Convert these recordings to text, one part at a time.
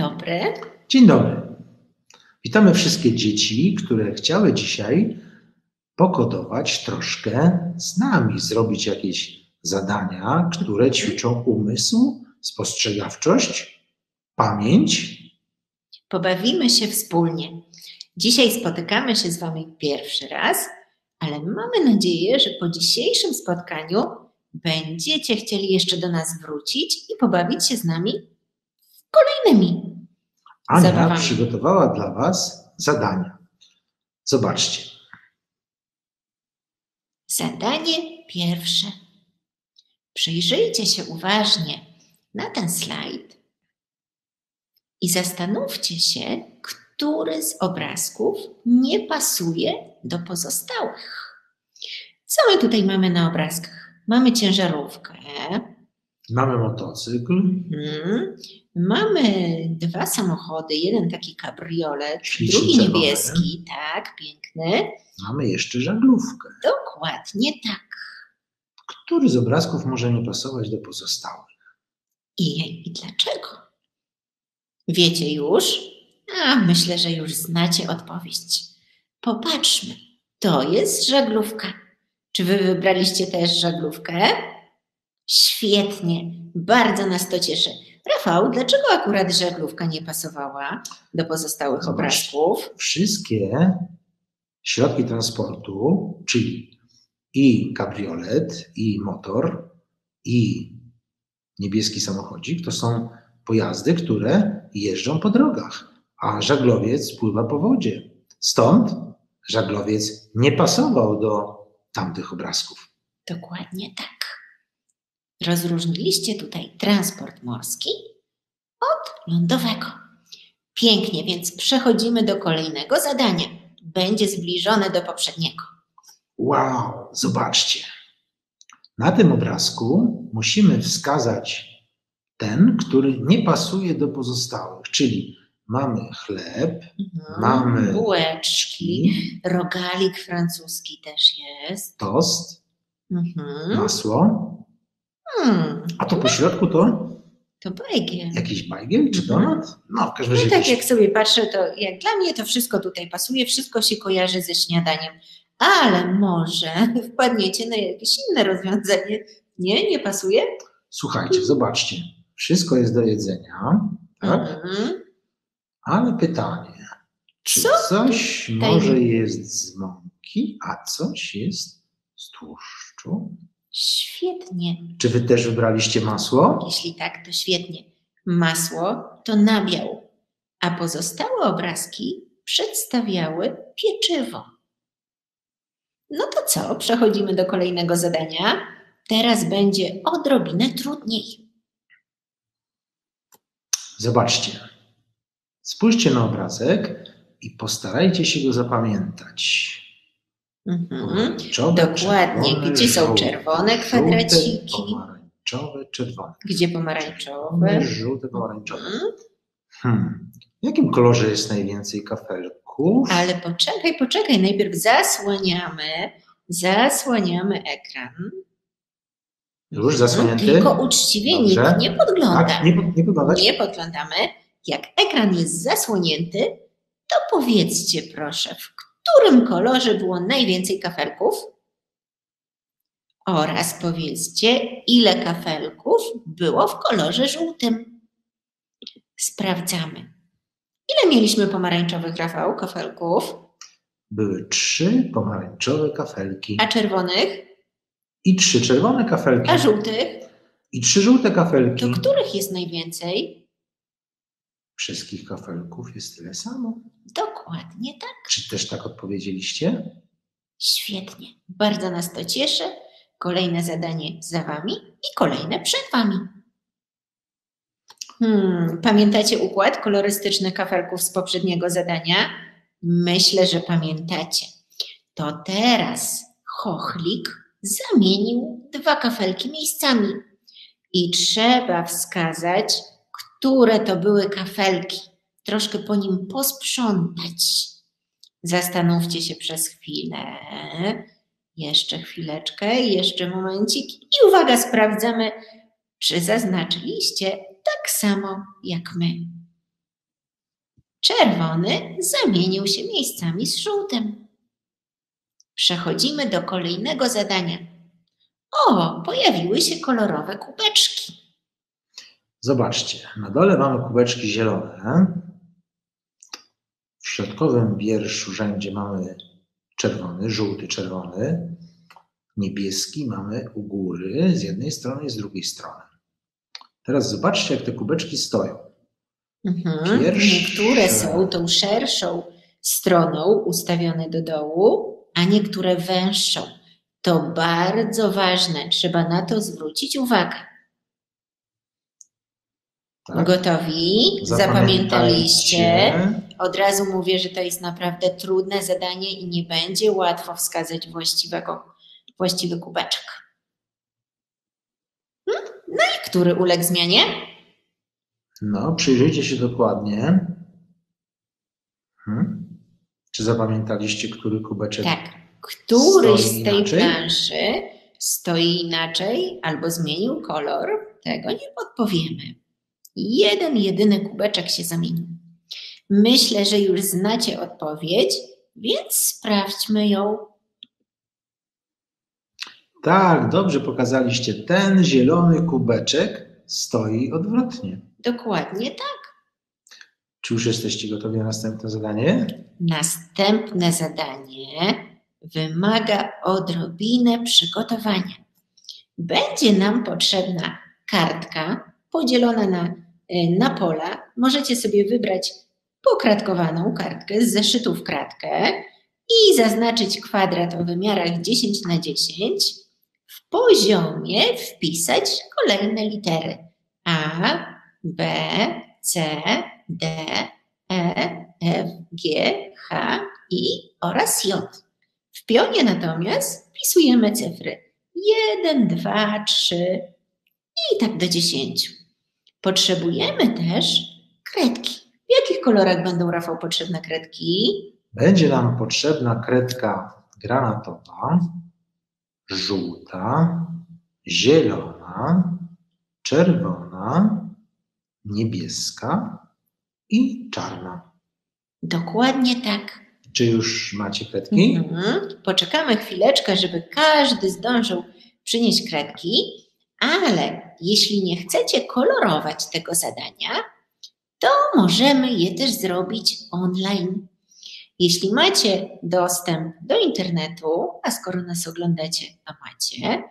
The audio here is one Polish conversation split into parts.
dobry. Dzień dobry. Witamy wszystkie dzieci, które chciały dzisiaj pokodować troszkę z nami, zrobić jakieś zadania, które ćwiczą umysł, spostrzegawczość, pamięć. Pobawimy się wspólnie. Dzisiaj spotykamy się z Wami pierwszy raz, ale mamy nadzieję, że po dzisiejszym spotkaniu będziecie chcieli jeszcze do nas wrócić i pobawić się z nami kolejnymi. Ania Zabawami. przygotowała dla Was zadania. Zobaczcie. Zadanie pierwsze. Przyjrzyjcie się uważnie na ten slajd i zastanówcie się, który z obrazków nie pasuje do pozostałych. Co my tutaj mamy na obrazkach? Mamy ciężarówkę, Mamy motocykl, mhm. mamy dwa samochody, jeden taki kabriolet, drugi czerwony. niebieski, tak, piękny. mamy jeszcze żaglówkę. Dokładnie tak. Który z obrazków może nie pasować do pozostałych? I, I dlaczego? Wiecie już? A myślę, że już znacie odpowiedź. Popatrzmy, to jest żaglówka. Czy wy wybraliście też żaglówkę? Świetnie, bardzo nas to cieszy. Rafał, dlaczego akurat żaglówka nie pasowała do pozostałych Zobacz. obrazków? Wszystkie środki transportu, czyli i kabriolet, i motor, i niebieski samochodzik, to są pojazdy, które jeżdżą po drogach, a żaglowiec pływa po wodzie. Stąd żaglowiec nie pasował do tamtych obrazków. Dokładnie tak. Rozróżniliście tutaj transport morski od lądowego. Pięknie, więc przechodzimy do kolejnego zadania. Będzie zbliżone do poprzedniego. Wow, zobaczcie. Na tym obrazku musimy wskazać ten, który nie pasuje do pozostałych, czyli mamy chleb, Mhm. Mamy bułeczki, rogalik francuski też jest. tost, Mhm. masło, Hmm, a to po środku to to bajgiel. jakiś bajgiel czy Mhm. donut? No, w każdym No razie tak jakiś- jak sobie patrzę, to jak dla mnie to wszystko tutaj pasuje, wszystko się kojarzy ze śniadaniem. Ale może wpadniecie na jakieś inne rozwiązanie. Nie, nie pasuje? Słuchajcie, zobaczcie. Wszystko jest do jedzenia, tak? Mhm. Ale pytanie, czy Co coś tutaj- może jest z mąki, a coś jest z tłuszczu? Świetnie. Czy wy też wybraliście masło? Jeśli tak, to świetnie. Masło to nabiał, a pozostałe obrazki przedstawiały pieczywo. No to co? Przechodzimy do kolejnego zadania. Teraz będzie odrobinę trudniej. Zobaczcie. Spójrzcie na obrazek i postarajcie się go zapamiętać. Mhm. Dokładnie. Gdzie są czerwone kwadraciki? pomarańczowe, czerwone. Gdzie pomarańczowe? Żółte, pomarańczowe. Mhm. Hmm. W jakim kolorze jest najwięcej kafelków? Ale poczekaj, poczekaj. Najpierw zasłaniamy, zasłaniamy ekran. Już zasłonięty? Tylko uczciwie Dobrze. nikt nie podgląda. Tak, nie, nie podglądać? Nie podglądamy. Jak ekran jest zasłonięty, to powiedzcie proszę, w którym kolorze było najwięcej kafelków? Oraz powiedzcie, ile kafelków było w kolorze żółtym. Sprawdzamy. Ile mieliśmy pomarańczowych, Rafał, kafelków? Były trzy pomarańczowe kafelki A czerwonych? i trzy czerwone kafelki A żółtych? i trzy żółte kafelki. To których jest najwięcej? Wszystkich kafelków jest tyle samo. Dokładnie tak. Czy też tak odpowiedzieliście? Świetnie. Bardzo nas to cieszy. Kolejne zadanie za Wami i kolejne przed Wami. Hmm, pamiętacie układ kolorystyczny kafelków z poprzedniego zadania? Myślę, że pamiętacie. To teraz chochlik zamienił dwa kafelki miejscami i trzeba wskazać, które to były kafelki. Troszkę po nim posprzątać. Zastanówcie się przez chwilę. Jeszcze chwileczkę, jeszcze momencik i uwaga, sprawdzamy, czy zaznaczyliście tak samo jak my. Czerwony zamienił się miejscami z żółtym. Przechodzimy do kolejnego zadania. O, pojawiły się kolorowe kubeczki. Zobaczcie, na dole mamy kubeczki zielone. W środkowym wierszu rzędzie mamy czerwony, żółty, czerwony. Niebieski mamy u góry z jednej strony i z drugiej strony. Teraz zobaczcie, jak te kubeczki stoją. Mhm. Pierwsze. Niektóre są tą szerszą stroną ustawione do dołu, a niektóre węższą. To bardzo ważne, trzeba na to zwrócić uwagę. Tak? Gotowi? Zapamiętaliście? Od razu mówię, że to jest naprawdę trudne zadanie i nie będzie łatwo wskazać właściwego, właściwy kubeczek. Hmm? No i który uległ zmianie? No, przyjrzyjcie się dokładnie. Hmm? Czy zapamiętaliście, który kubeczek? Tak. Któryś z tej inaczej? planszy stoi inaczej albo zmienił kolor? Tego nie podpowiemy. Jeden, jedyny kubeczek się zamienił. Myślę, że już znacie odpowiedź, więc sprawdźmy ją. Tak, dobrze pokazaliście. Ten zielony kubeczek stoi odwrotnie. Dokładnie tak. Czy już jesteście gotowi na następne zadanie? Następne zadanie wymaga odrobinę przygotowania. Będzie nam potrzebna kartka podzielona na, y, na pola. Możecie sobie wybrać pokratkowaną kartkę z zeszytu w kratkę i zaznaczyć kwadrat o wymiarach 10 na 10. W poziomie wpisać kolejne litery A, B, C, D, E, F, G, H, I oraz J. W pionie natomiast wpisujemy cyfry 1, 2, 3 i tak do 10. Potrzebujemy też kredki. W jakich kolorach będą, Rafał, potrzebne kredki? Będzie nam potrzebna kredka granatowa, żółta, zielona, czerwona, niebieska i czarna. Dokładnie tak. Czy już macie kredki? Mhm. Poczekamy chwileczkę, żeby każdy zdążył przynieść kredki, ale jeśli nie chcecie kolorować tego zadania, to możemy je też zrobić online. Jeśli macie dostęp do internetu, a skoro nas oglądacie, to macie,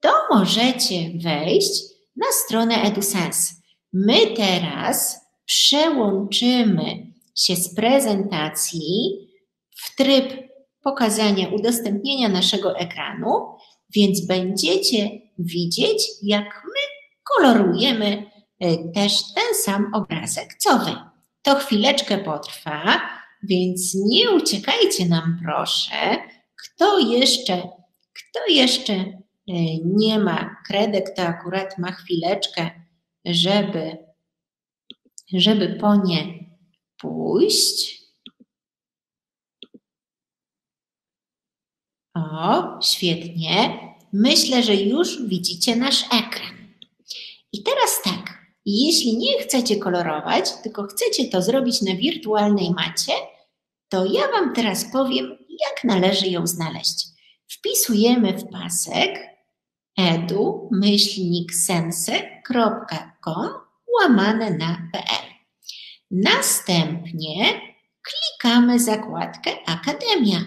to możecie wejść na stronę EduSense. My teraz przełączymy się z prezentacji w tryb pokazania, udostępnienia naszego ekranu, więc będziecie widzieć, jak my kolorujemy y, też ten sam obrazek, co wy. To chwileczkę potrwa, więc nie uciekajcie nam proszę. Kto jeszcze, kto jeszcze y, nie ma kredek, to akurat ma chwileczkę, żeby, żeby po nie pójść. O, świetnie. Myślę, że już widzicie nasz ekran. I teraz tak, jeśli nie chcecie kolorować, tylko chcecie to zrobić na wirtualnej macie, to ja Wam teraz powiem, jak należy ją znaleźć. Wpisujemy w pasek edu-sense.com łamane na pl. Następnie klikamy zakładkę Akademia.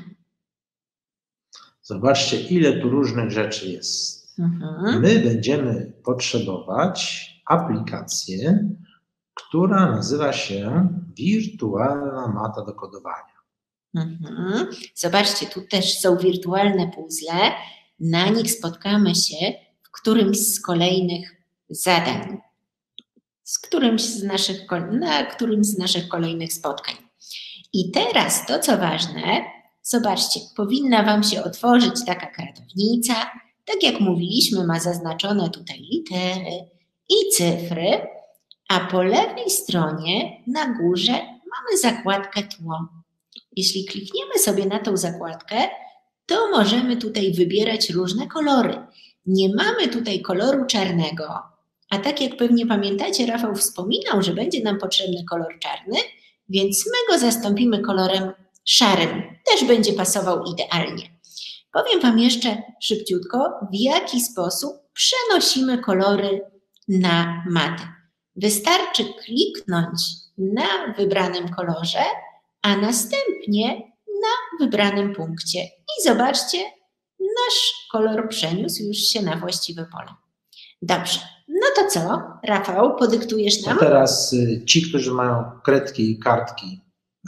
Zobaczcie, ile tu różnych rzeczy jest. Mhm. My będziemy potrzebować aplikację, która nazywa się Wirtualna Mata do Kodowania. Mhm. Zobaczcie, tu też są wirtualne puzzle. Na nich spotkamy się w którymś z kolejnych zadań. Z którymś z naszych, na którymś z naszych kolejnych spotkań. I teraz to, co ważne, zobaczcie, powinna Wam się otworzyć taka kratownica. Tak jak mówiliśmy, ma zaznaczone tutaj litery i cyfry, a po lewej stronie na górze mamy zakładkę tło. Jeśli klikniemy sobie na tą zakładkę, to możemy tutaj wybierać różne kolory. Nie mamy tutaj koloru czarnego, a tak jak pewnie pamiętacie, Rafał wspominał, że będzie nam potrzebny kolor czarny, więc my go zastąpimy kolorem szarym. Też będzie pasował idealnie. Powiem Wam jeszcze szybciutko, w jaki sposób przenosimy kolory na matę. Wystarczy kliknąć na wybranym kolorze, a następnie na wybranym punkcie. I zobaczcie, nasz kolor przeniósł już się na właściwe pole. Dobrze, no to co, Rafał, podyktujesz To nam? teraz y, ci, którzy mają kredki i kartki,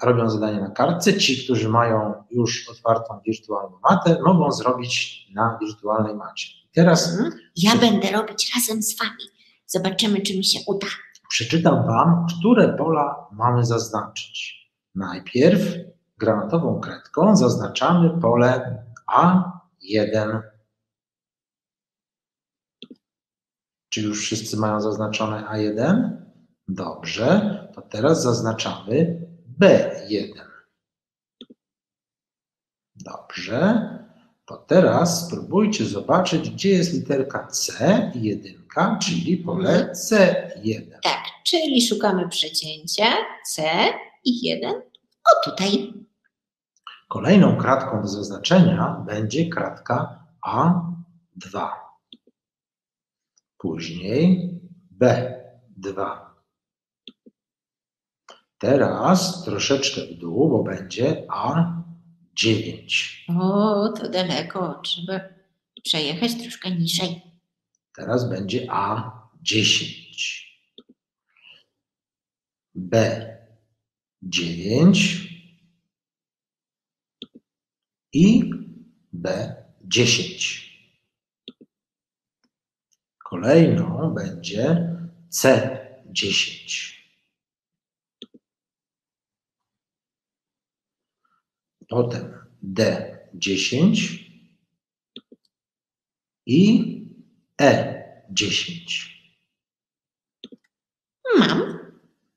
robią zadanie na kartce. Ci, którzy mają już otwartą wirtualną matę, mogą zrobić na wirtualnej macie. I Teraz Mhm. Ja będę robić razem z Wami. Zobaczymy, czy mi się uda. przeczytam Wam, które pola mamy zaznaczyć. Najpierw granatową kredką zaznaczamy pole A1. Czy już wszyscy mają zaznaczone A1? Dobrze, to teraz zaznaczamy B1. Dobrze, to teraz spróbujcie zobaczyć, gdzie jest literka C i jedynka, czyli pole C1. Tak, czyli szukamy przecięcia C i 1. O tutaj. Kolejną kratką do zaznaczenia będzie kratka A2. Później B2. Teraz troszeczkę w dół, bo będzie A9. O, to daleko. Trzeba przejechać troszkę niżej. Teraz będzie A10. B9 i B10. Kolejną będzie C10. Potem D10 i E10. Mam.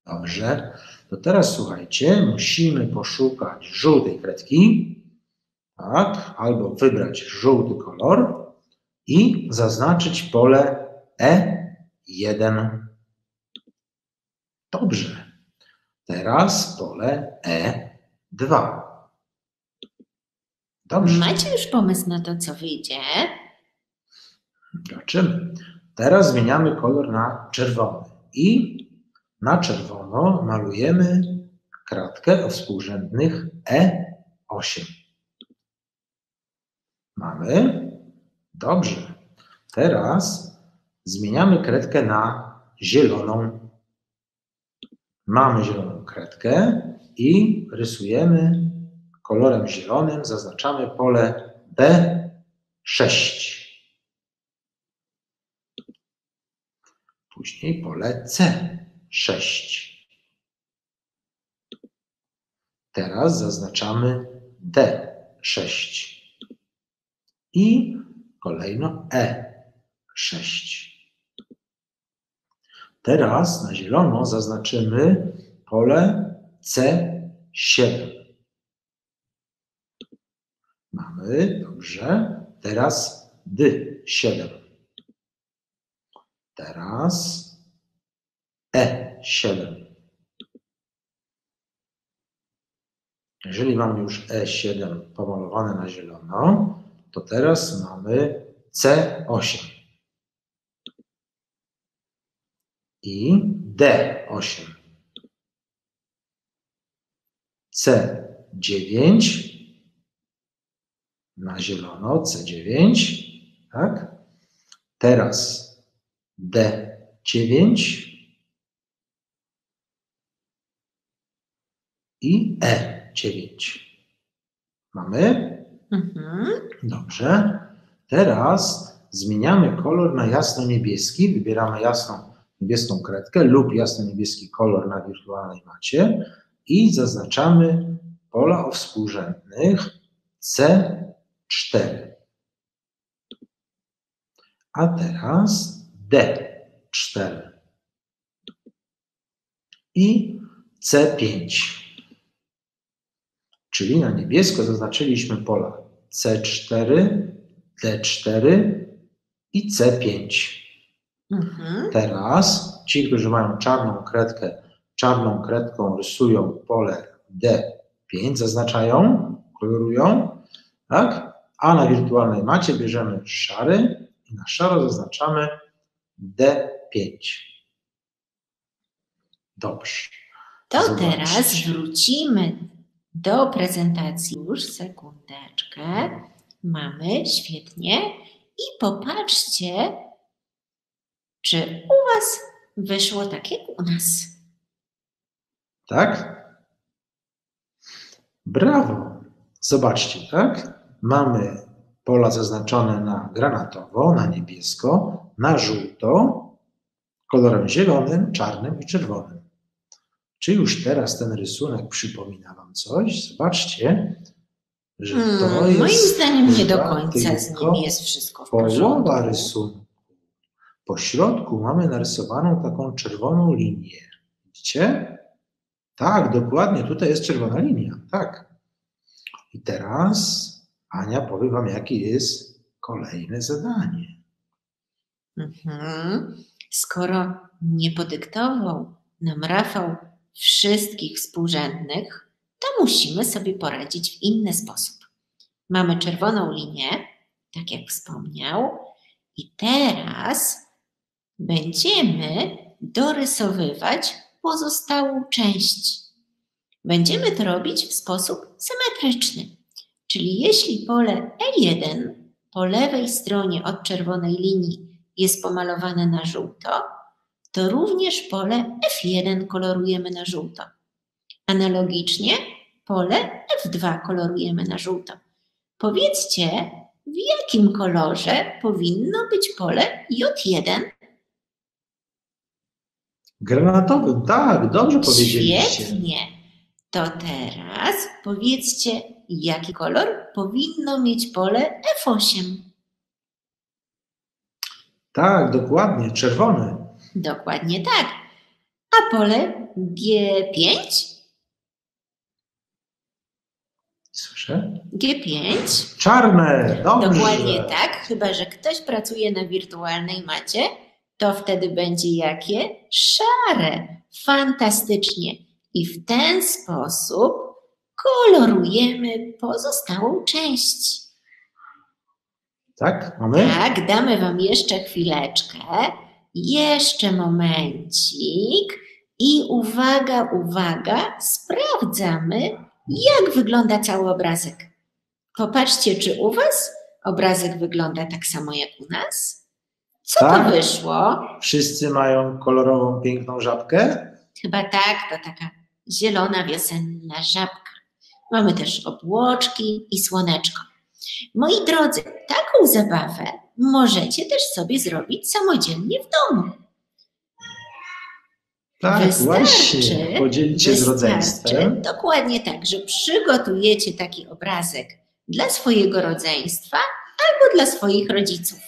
Dobrze. To teraz słuchajcie, musimy poszukać żółtej kredki, tak, albo wybrać żółty kolor i zaznaczyć pole E1. Dobrze. Teraz pole E2. Dobrze. Macie już pomysł na to, co wyjdzie? Zobaczymy. Teraz zmieniamy kolor na czerwony i na czerwono malujemy kratkę o współrzędnych E8. Mamy? Dobrze. Teraz zmieniamy kredkę na zieloną. Mamy zieloną kredkę i rysujemy kolorem zielonym, zaznaczamy pole B6. Później pole C6. Teraz zaznaczamy D6 i kolejno E6. Teraz na zielono zaznaczymy pole C7. Mamy, dobrze. Teraz D7. Teraz E7. Jeżeli mamy już E7 pomalowane na zielono, to teraz mamy C8 i D8. C9 na zielono, C9, tak? Teraz D9 i E9. Mamy? Mhm. Dobrze. Teraz zmieniamy kolor na jasno-niebieski. Wybieramy jasną niebieską kredkę lub jasno-niebieski kolor na wirtualnej macie i zaznaczamy pola o współrzędnych C4. A teraz D4 i C5. Czyli na niebiesko zaznaczyliśmy pola C4, D4 i C5. Mhm. Teraz ci, którzy mają czarną kredkę, czarną kredką rysują pole D5, zaznaczają, kolorują, tak? A na wirtualnej macie bierzemy szary i na szaro zaznaczamy D5. Dobrze. To Zobaczcie. teraz wrócimy do prezentacji. Już sekundeczkę. Mamy, świetnie. I popatrzcie, czy u Was wyszło tak jak u nas. Tak? Brawo. Zobaczcie, tak? Mamy pola zaznaczone na granatowo, na niebiesko, na żółto, kolorem zielonym, czarnym i czerwonym. Czy już teraz ten rysunek przypomina Wam coś? Zobaczcie, że to Hmm, jest moim zdaniem nie do końca z nim jest wszystko w porządku. połowa rysunku. Po środku mamy narysowaną taką czerwoną linię. Widzicie? Tak, dokładnie, tutaj jest czerwona linia. Tak. I teraz Ania powie Wam, jakie jest kolejne zadanie. Mhm. Skoro nie podyktował nam Rafał wszystkich współrzędnych, to musimy sobie poradzić w inny sposób. Mamy czerwoną linię, tak jak wspomniał, i teraz będziemy dorysowywać pozostałą część. Będziemy to robić w sposób symetryczny. Czyli jeśli pole E1 po lewej stronie od czerwonej linii jest pomalowane na żółto, to również pole F1 kolorujemy na żółto. Analogicznie pole F2 kolorujemy na żółto. Powiedzcie, w jakim kolorze powinno być pole J1? Granatowym, tak, dobrze powiedzieliście. Świetnie. To teraz powiedzcie, jaki kolor powinno mieć pole F8? Tak, dokładnie, czerwony. Dokładnie tak. A pole G5? Słyszę? G5? Czarne, dobrze. Dokładnie tak, chyba że ktoś pracuje na wirtualnej macie, to wtedy będzie jakie? Szare. Fantastycznie. I w ten sposób kolorujemy pozostałą część. Tak, mamy? Tak, damy Wam jeszcze chwileczkę, jeszcze momencik i uwaga, uwaga, sprawdzamy, jak wygląda cały obrazek. Popatrzcie, czy u Was obrazek wygląda tak samo jak u nas? Co Tak. to wyszło? Wszyscy mają kolorową, piękną żabkę? Chyba tak, to taka zielona, wiosenna żabka. Mamy też obłoczki i słoneczko. Moi drodzy, taką zabawę możecie też sobie zrobić samodzielnie w domu. Tak, Wystarczy- właśnie. Podzielić się z rodzeństwem. dokładnie tak, że przygotujecie taki obrazek dla swojego rodzeństwa albo dla swoich rodziców.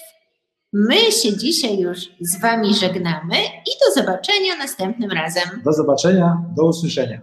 My się dzisiaj już z Wami żegnamy i do zobaczenia następnym razem. Do zobaczenia, do usłyszenia.